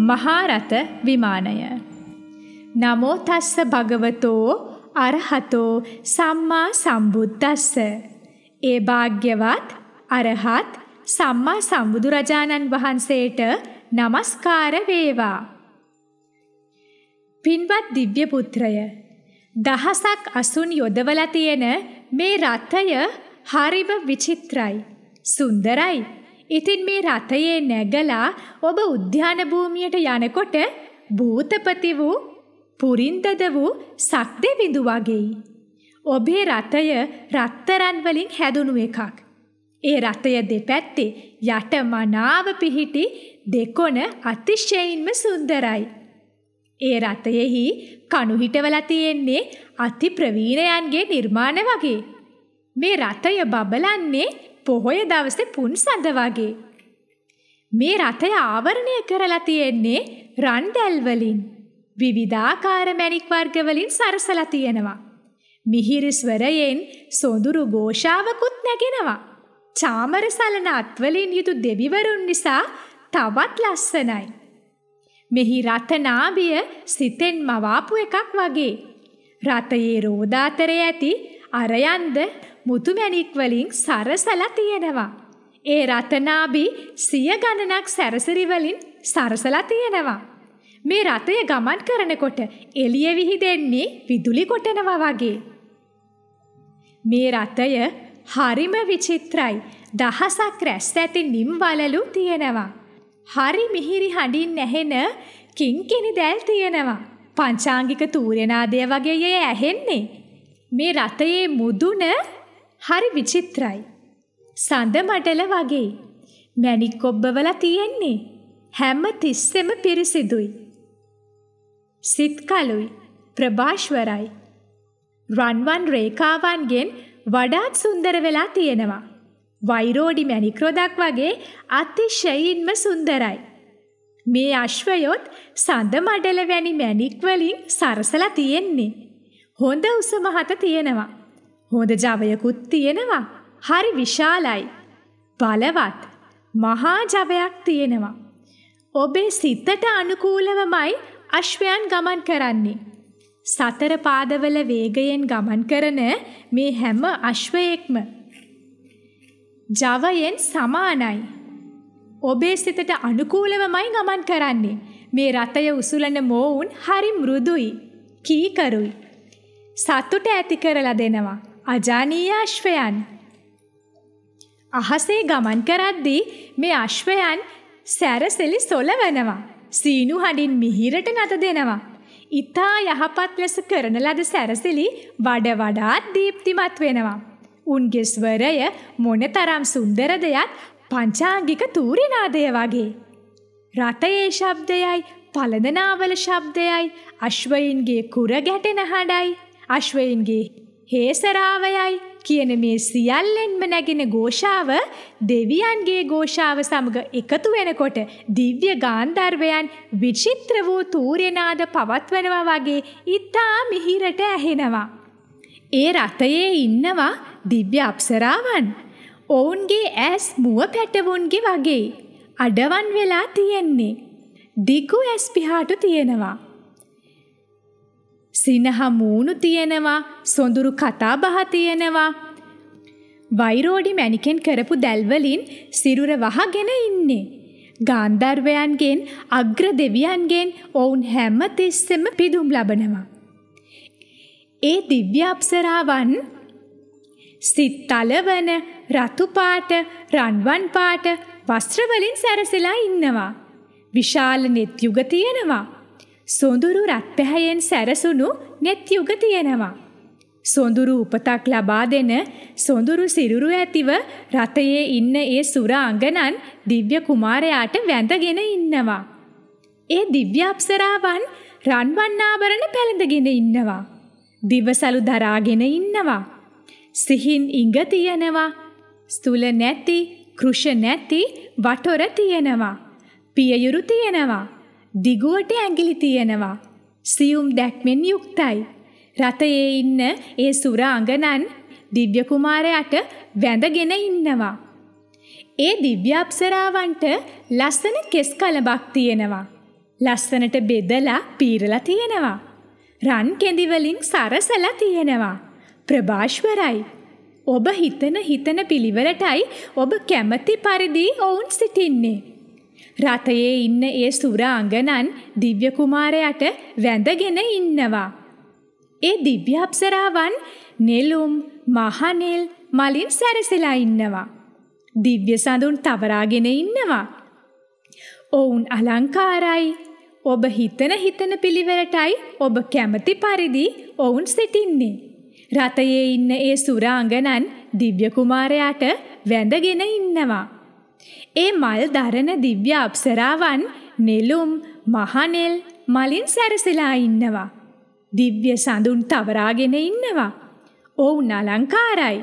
මහාරත විමානය. නමෝ තස්ස භගවතෝ අරහතෝ සම්මා සම්බුද්දස්ස. ඒ භාග්‍යවත් අරහත් සම්මා සම්බුදුරජාණන් වහන්සේට নমස්කාර වේවා. පින්වත් දිව්‍ය පුත්‍රය දහසක් අසුන් යොදවලා තියෙන මේ රථය හරිම විචිත්‍රයි සුන්දරයි ඉතින් මේ රථයේ නැගලා ඔබ උද්‍යාන භූමියට යනකොට භූතපති වූ පුරින්දද වූ සක්දෙවිඳු වගේයි. ඔබේ රථය රත්තරන් වලින් හැදුණු එකක්. ඒ රථය දෙපැත්තේ යට මනාව පිහිටි දෙකොන අතිශයින්ම සුන්දරයි. ඒ රථයෙහි කණු හිටවලා තියෙන්නේ අති ප්‍රවීණයන්ගේ නිර්මාණ වගේ. මේ රථය බබලන්නේ පොහොය දවසේ පුන් සඳ වගේ. මේ රථය ආවරණය කරලා තියෙන්නේ රන් දැල් වලින්. විවිධාකාර මැණික් වර්ග වලින් සරසලා තියෙනවා. මිහිරි ස්වරයෙන් සොඳුරු ഘോഷාවකුත් නැගෙනවා. චාමර සලන අත්වලින් යුතු දෙවිවරුන් නිසා තවත් ලස්සනයි. මෙහි රතනාභිය සිතෙන් මවාපු එකක් වගේ. රතයේ රෝදාතරේ ඇති අරයන්ද මුතුමැණික් වලින් සරසලා තියෙනවා. ඒ රතනාභි සිය ගණනක් සැරසිරි වලින් සරසලා තියෙනවා. මේ රථය ගමන් කරනකොට එළිය විහිදෙන්නේ විදුලි කොටනවා වගේ. මේ රථය හරිම විචිත්‍රයි. දහසක් රැස් ඇති නිම් වලලු තියෙනවා. හරි මිහිරි හඬින් ඇහෙන කිංකිණි දැල් තියෙනවා. පංචාංගික තූර්යනාදය වගේ ඇහෙන්නේ. මේ රථයේ මුදුන හරි විචිත්‍රයි. සඳ මඩල වගේ. මැණික් කොබ්බවල තියෙන්නේ. හැම තිස්සෙම පිරිසිදුයි. සිත් කලුයි ප්‍රභාෂ්වරයි. රන්වන් රේඛාවන්ගෙන් වඩාත් සුන්දර වෙලා තියෙනවා. වෛරෝඩි මැණික් රොදක් වගේ අතිශයින්ම සුන්දරයි. මේ අශ්වයොත් සඳ මඩල වැනි මැණික් වලින් සරසලා තියෙන්නේ. හොඳ උස මහත තියෙනවා. හොඳ ජවයකුත් තියෙනවා. හරි විශාලයි. බලවත් මහා ජවයක් තියෙනවා. ඔබේ සිතට අනුකූලවමයි අශ්වයන් ගමන් කරන්නේ. සතර පාදවල වේගයෙන් ගමන් කරන මේ හැම අශ්වයෙක්ම ජවයෙන් සමානයි. ඔබේ සිතට අනුකූලවමයි ගමන් කරන්නේ. මේ රථය උසුලන මෝවුන් හරි මෘදුයි. කීකරුයි. සතුට ඇති කරලා දෙනවා. අජානීය අශ්වයන්. අහසේ ගමන් කරද්දී මේ අශ්වයන් සැරසෙලි සොලවනවා. සීනු හඬින් මිහිරට නත දෙනවා. ඉතා යහපත් ලෙස කරන ලද සැරසිලි වඩ වඩාත් දීප්තිමත් වෙනවා. උන්ගේ ස්වරය මොනතරම් සුන්දර දෙයක් පංචාංගික තූරිනාදය වගේ. රටයේ ශබ්දයයි පලදනාවල ශබ්දයයි අශ්වයින්ගේ කුර ගැටෙන හඬයි අශ්වයින්ගේ හේසරාවයයි කියන මේ සියල්ලෙන්ම නැගෙන ഘോഷාව දෙවියන්ගේ ഘോഷාව සමග එකතු වෙනකොට දිව්‍ය ගාන්ධර්වයන් විචිත්‍ර වූ තූර්යනාද පවත්වනවා වගේ ඊටා මිහිරට ඇහෙනවා. ඒ රතයේ ඉන්නවා දිව්‍ය අප්සරාවන්. ඔවුන්ගේ ඇස් මුව පැටවුන්ගේ වගේ අඩවන් වෙලා තියෙන්නේ. දිගු ඇස් පිහාටු තියෙනවා. සිනහ මූණු තියෙනවා සොඳුරු කතා බහ තියෙනවා. වෛරෝඩි මැණිකෙන් කරපු දැල්වලින් සිරුර වහගෙන ඉන්නේ. ගාන්ධර්වයන්ගෙන් අග්‍ර දෙවියන්ගෙන් ඔවුන් හැම තිස්සෙම පිදුම් ලබනවා. ඒ දිව්‍ය අප්සරාවන් සිත් තලවන රතු පාට රන්වන් පාට වස්ත්‍ර වලින් සැරසලා ඉන්නවා. විශාල නෙත් යුග තියෙනවා. සොඳුරු රත් පැහැයෙන් සැරසුණු නෙත් යුග තියෙනවා. සොඳුරු උපතක් ලබා දෙන සොඳුරු සිරුරු ඇතිව රතයේ ඉන්න ඒ සුරාංගනන් දිව්‍ය කුමාරයාට වැඳගෙන ඉන්නවා. ඒ දිව්‍ය අප්සරාවන් රන්වන් ආභරණ පැළඳගෙන ඉන්නවා. දිවසලු දරාගෙන ඉන්නවා. සිහින් ඉඟ තියෙනවා. ස්තුල නැති, කෘෂ නැති වටොර තියෙනවා. පියයුරු තියෙනවා. දිගුවට ඇඟිලි තියෙනවා. සියුම් දැක්මෙන් යුක්තයි. රතයේ ඉන්න ඒ සුරාංගනන් දිව්‍ය කුමාරයාට වැඳගෙන ඉන්නවා. ඒ දිව්‍ය අප්සරාවන්ට ලස්සන කෙස් කලබක් තියෙනවා. ලස්සනට බෙදලා පීරලා තියෙනවා. රන් කෙඳි වලින් සරසලා තියෙනවා. ප්‍රභාෂ්වරයි. ඔබ හිතන හිතන පිළිවෙලටයි ඔබ කැමති පරිදි ඔවුන් සිටින්නේ. රථයේ ඉන්න ඒ සුරාංගනන් දිව්‍ය කුමාරයාට වැඳගෙන ඉන්නවා. ඒ දිව්‍ය අප්සරාවන් නෙළුම් මහනෙල් මලින් සැරසලා ඉන්නවා. දිව්‍ය සඳුන් තවරාගෙන ඉන්නවා. ඔවුන් අලංකාරයි. ඔබ හිතන හිතන පිළිවෙලටයි ඔබ කැමති පරිදි ඔවුන් සිටින්නේ. රතයේ ඉන්න ඒ සුරාංගනන් දිව්‍ය කුමාරයාට වැඳගෙන ඉන්නවා. ඒ මල් දරන දිව්‍ය අප්සරාවන් නෙළුම් මහනෙල් මලින් සැරසලා ඉන්නවා. දිව්‍ය සඳුන් තවරාගෙන ඉන්නවා. ඔවුන් අලංකාරයි.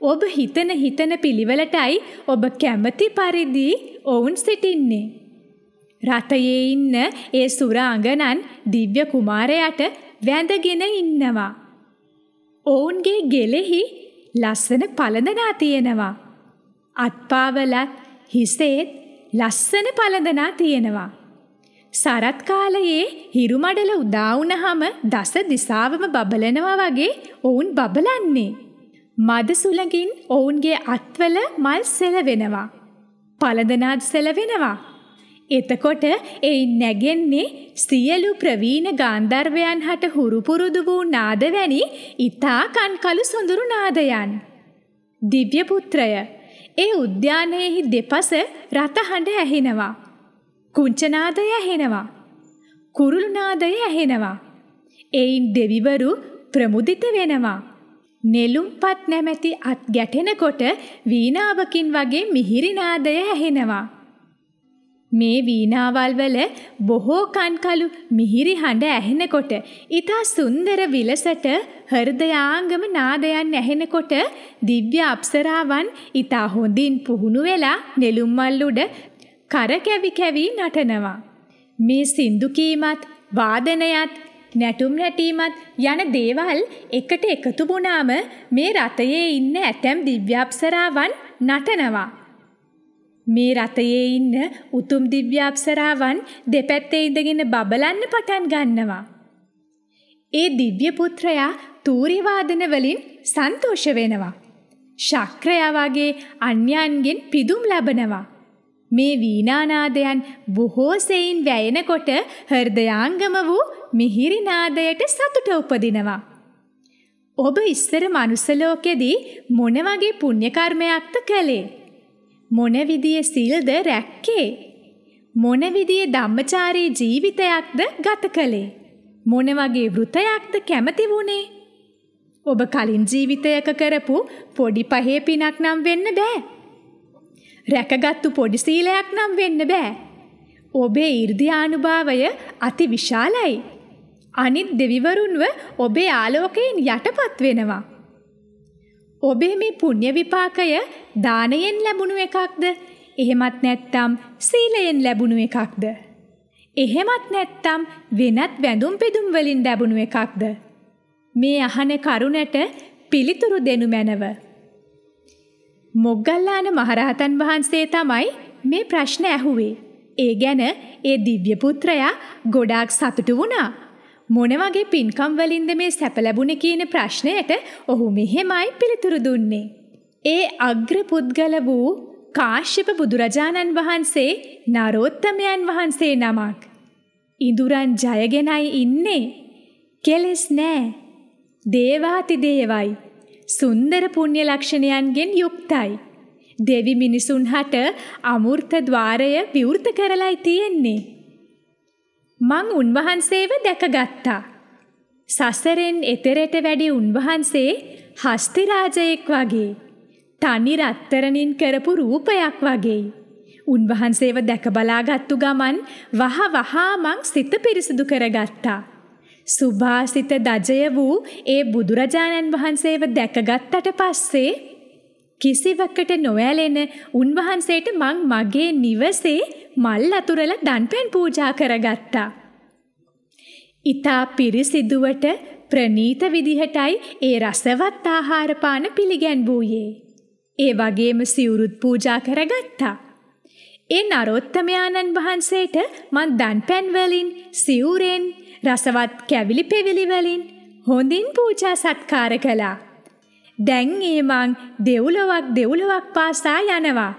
ඔබ හිතන හිතන පිළිවෙලටයි ඔබ කැමති පරිදි ඔවුන් සිටින්නේ. රතයේ ඉන්න ඒ සුරාංගනන් දිව්‍ය කුමාරයාට වැඳගෙන ඉන්නවා. ඔවුන්ගේ ගෙලෙහි ලස්සන පළඳනා තියෙනවා. අත්පාවලත් හිසේත් ලස්සන පළඳනා තියෙනවා. සරත් කාලයේ හිරුමඩල උදා වුණහම දස දිසාවම බබලනවා වගේ ඔවුන් බබලන්නේ. මද සුළඟින් ඔවුන්ගේ අත්වල මල් සෙලවෙනවා. පළඳනාත් සෙලවෙනවා. එතකොට එයින් නැගෙන්නේ සියලු ප්‍රවීණ ගාන්ධර්වයන් හට හුරු පුරුදු වූ නාද වැනි ඊතා කන්කලු සොඳුරු නාදයන්. දිව්‍ය පුත්‍රය ඒ උද්‍යානයේහි දෙපස රත හඬ ඇහෙනවා. කුංචනාදය ඇහෙනවා. කුරුළු නාදය ඇහෙනවා. එයින් දෙවිවරු ප්‍රමුදිත වෙනවා. නෙළුම්පත් නැමැති අත් ගැටෙනකොට වීණාවකින් වගේ මිහිරි නාදය ඇහෙනවා. මේ වීණාවල් වල බොහෝ කන්කලු මිහිරි හඬ ඇහෙනකොට ඊතා සුන්දර විලසට හෘදයාංගම නාදයන් ඇහෙනකොට දිව්‍ය අප්සරාවන් ඊතා හොඳින් පුහුණු වෙලා නෙළුම් මල් උඩ කර කැවි කැවි නටනවා. මේ සින්දු කීමත් වාදනයත් නැටුම් නැටීමත් යන දේවල් එකට එකතු වුණාම මේ රතයේ ඉන්න ඇතැම් දිව්‍යාප්සරාවන් නටනවා. මේ රතයේ ඉන්න උතුම් දිව්‍යාප්සරාවන් දෙපැත්තේ ඉඳගෙන බබලන්න පටන් ගන්නවා. ඒ දිව්‍ය පුත්‍රයා තූරි වාදන වලින් සන්තෝෂ වෙනවා. ශක්‍රයා වගේ අන්‍යයන්ගෙන් පිදුම් ලබනවා. මේ වීණානාදයන් බොහෝ සෙයින් වැයෙනකොට හෘදයාංගම වූ මිහිරි නාදයට සතුට උපදිනවා. ඔබ ඉස්සර මනුස්ස ලෝකෙදී මොන වගේ පුණ්‍ය කර්මයක්ද කළේ? මොන විදියේ සිල්ද රැක්කේ? මොන විදියේ ධම්මචාරී ජීවිතයක්ද ගත කළේ? මොන වගේ වෘතයක්ද කැමති වුණේ? ඔබ කලින් ජීවිතයක කරපු පොඩි පහේ පිනක් නම් වෙන්න බෑ. රැකගත්තු පොඩි සීලයක් නම් වෙන්න බෑ. ඔබේ 이르දියානුභාවය අති විශාලයි. අනිත් දෙවිවරුන්ව ඔබේ ආලෝකයෙන් යටපත් වෙනවා. ඔබේ මේ පුණ්‍ය විපාකය දානයෙන් ලැබුණු එකක්ද? එහෙමත් නැත්නම් සීලයෙන් ලැබුණු එකක්ද? එහෙමත් නැත්නම් වෙනත් වැඳුම් පිදුම් වලින් ලැබුණු එකක්ද? මේ අහන කරුණට පිළිතුරු දෙනු මැනව. මොග්ගල්ලාන මහරහතන් වහන්සේ තමයි මේ ප්‍රශ්න ඇහුවේ. ඒ ගැන ඒ දිව්‍ය පුත්‍රයා ගොඩාක් සතුටු වුණා. මොන වගේ පින්කම් වලින්ද මේ සැප ලැබුණේ කියන ප්‍රශ්නයට ඔහු මෙහෙමයි පිළිතුරු දුන්නේ. ඒ අග්‍ර පුද්ගල වූ කාශ්‍යප බුදුරජාණන් වහන්සේ නරෝත්තමයන් වහන්සේ නමක්. ඉඳුරන් ජයගෙනයි ඉන්නේ. කෙලස් නෑ. දේවාති දේවයි. සුන්දර පුණ්‍ය ලක්ෂණයන්ගෙන් යුක්තයි. දෙවි මිනිසුන් හට අමූර්ත ద్వාරය විවෘත කරලයි තියෙන්නේ. මං උන්වහන්සේව දැකගත්තා. සසරෙන් එතරට වැඩි උන්වහන්සේ හස්ති රාජයෙක් වගේ. තනි රත්තරනින් කරපු රූපයක් වගේ. උන්වහන්සේව දැක බලාගත්තු ගමන් වහ වහා මං සිත පිරිසිදු කරගත්තා. සුභාසිත දජය වූ ඒ බුදුරජාණන් වහන්සේව දැකගත්තට පස්සේ කිසිවකට නොඇලෙන උන්වහන්සේට මං මගේ නිවසේ මල් අතුරලා දන්පැන් පූජා කරගත්තා. ඊතා පිරිසිදුවට ප්‍රනීත විදිහටයි ඒ රසවත් ආහාර පාන පිළිගැන්වූයේ. ඒ වගේම සිවුරුත් පූජා කරගත්තා. ඒ නරෝත්තමයාණන් වහන්සේට මන් දන්පැන් වලින් සිවුරෙන් රසවත් කැවිලි පෙවිලි වලින් හොඳින් පූජා සත්කාර කළා. දැන් ඒ මං දෙව්ලොවක් දෙව්ලොවක් පාසා යනවා.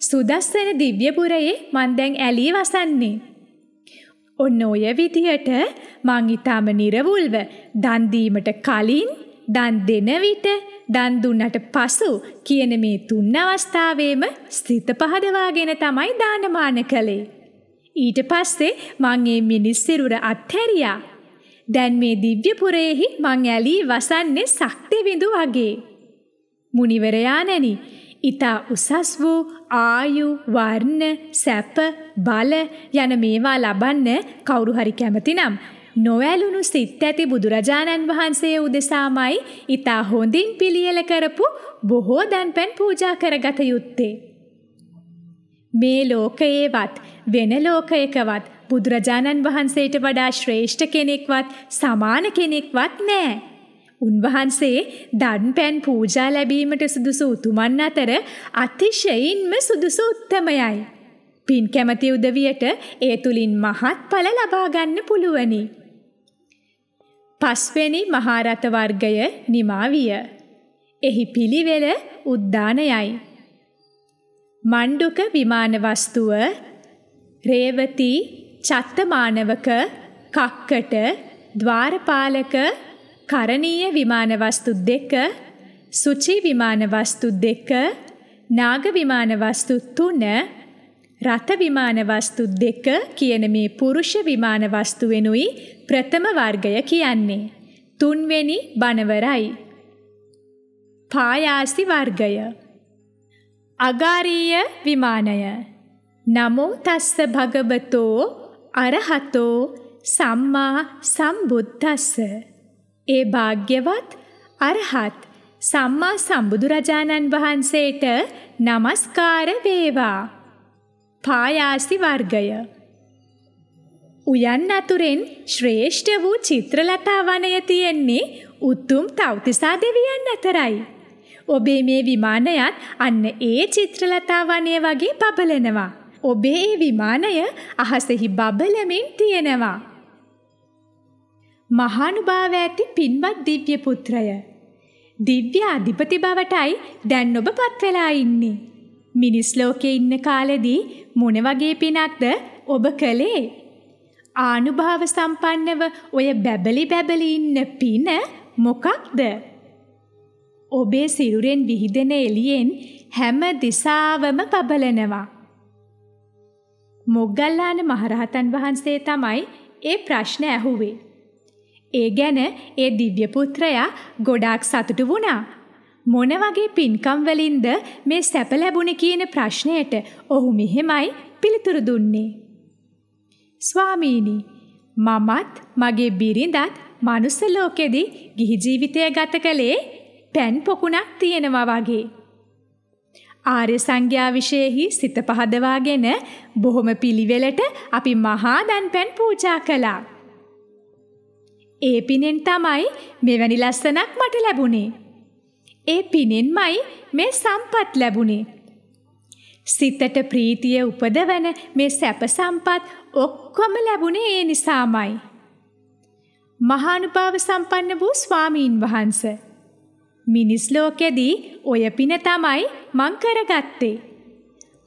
සුදස්සන දිව්‍යපුරයේ මන් දැන් ඇලී වසන්නේ. ඔන්න ඔය විදියට මං ඊටම නිර්වුල්ව දන් දීමට කලින් දන් දෙන විට දන් දුන්නට පසු කියන මේ තුන් අවස්ථාවේම ස්ථිත පහදවාගෙන තමයි දානමාන කළේ. ඊට පස්සේ මං ඒ මිනිස් සිරුර අත්හැරියා. දැන් මේ දිව්‍යපුරයේහි මං ඇලී වසන්නේ ශක්ති විඳු වගේ. මුනිවරයාණෙනි, ඊතා උසස් වූ ආයු, වර්ණ, සැප, බල යන මේවා ලබන්න කවුරු හරි කැමතිනම් නොවැළුණු සිත් ඇති බුදුරජාණන් වහන්සේ උදෙසාමයි ඊතා හොඳින් පිළියෙල කරපු බොහෝ දන්පැන් පූජා කරගත යුත්තේ. මේ ලෝකයේවත් වෙන ලෝකයකවත් බුදුරජාණන් වහන්සේට වඩා ශ්‍රේෂ්ඨ කෙනෙක්වත් සමාන කෙනෙක්වත් නෑ. උන්වහන්සේ දන්පැන් පූජා ලැබීමට සුදුසු උතුමන් අතර අතිශයින්ම සුදුසු උත්තමයයි. පින් කැමති උදවියට ඒ තුලින් මහත් ඵල ලබා ගන්න පුළුවනි. පස්වෙනි මහරත වර්ගය නිමා විය. එහි පිළිවෙල උද්දානයයි. මණ්ඩුක විමාන වස්තුව රේවති චත්තමානවක කක්කට ద్వාරපාලක කරණීය විමාන වස්තු දෙක සුචි විමාන වස්තු දෙක නාග විමාන වස්තු තුන රත විමාන වස්තු දෙක කියන මේ පුරුෂ විමාන වස්තු වෙනුයි ප්‍රථම වර්ගය කියන්නේ. තුන්වෙනි බණවරයි. පායාසි වර්ගය. අගාරීය විමානය. නමෝ තස්ස භගවතෝ අරහතෝ සම්මා සම්බුද්දස්ස. ඒ භාග්‍යවත් අරහත් සම්මා සම්බුදුරජාණන් වහන්සේට নমස්කාර වේවා. පායාසි වර්ගය උයන් අතුරෙන් ශ්‍රේෂ්ඨ වූ චිත්‍රලතා වනය තියෙන්නේ උතුම් තව්තිසා දෙවියන් අතරයි. ඔබේ මේ විමානයත් අන්න ඒ චිත්‍රලතා වනය වගේ බබලනවා. ඔබේ ඒ විමානය අහසෙහි බබලමින් තියෙනවා. මහානුභාව ඇති පින්වත් දිව්‍ය පුත්‍රය. දිව්‍ය අධිපති බවටයි දැන් ඔබ පත් වෙලා ඉන්නේ. මිනිස් ලෝකේ ඉන්න කාලෙදී මොන වගේ පිනක්ද ඔබ කළේ? ආනුභාව සම්පන්නව ඔය බැබලි බැබලි ඉන්න පින මොකක්ද? ඔබේ සිරුරෙන් විහිදෙන එළියෙන් හැම දිසාවම බබලනවා. මොග්ගල්ලාන මහරහතන් වහන්සේ තමයි ඒ ප්‍රශ්න ඇහුවේ. ඒ ගැන ඒ දිව්‍ය පුත්‍රයා ගොඩාක් සතුටු වුණා. මොන වගේ පින්කම් වලින්ද මේ සැප ලැබුණේ කියන ප්‍රශ්නයට ඔහු මෙහෙමයි පිළිතුරු දුන්නේ. ස්වාමීනි මමත් මගේ බිරිඳත් මනුස්ස ලෝකෙදී ගිහි ජීවිතය ගත කළේ පෑන් පොකුණක් තියෙනවා වගේ. ආර්ය සංඥා විශේෂෙහි සිත පහදවාගෙන බොහොම පිළිවෙලට අපි මහා දන් පෑන් පූජා කළා. ඒ පිනෙන් තමයි මෙවැනි ලස්සනක් මට ලැබුණේ. ඒ පිනෙන්මයි මේ සම්පත් ලැබුණේ. සිතට ප්‍රීතිය උපදවන මේ සැප සම්පත් ඔක්කොම ලැබුණේ ඒ නිසාමයි. මහානුභාව සම්පන්න වූ ස්වාමීන් වහන්ස. මිනිස් ලෝකෙදී ඔය පින තමයි මං කරගත්තේ.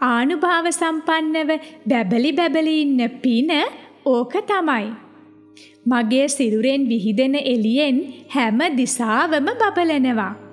ආනුභාව සම්පන්නව බැබලි බැබලි ඉන්න පින ඕක තමයි. මගේ සිරුරෙන් විහිදෙන එළියෙන් හැම දිසාවම බබලනවා.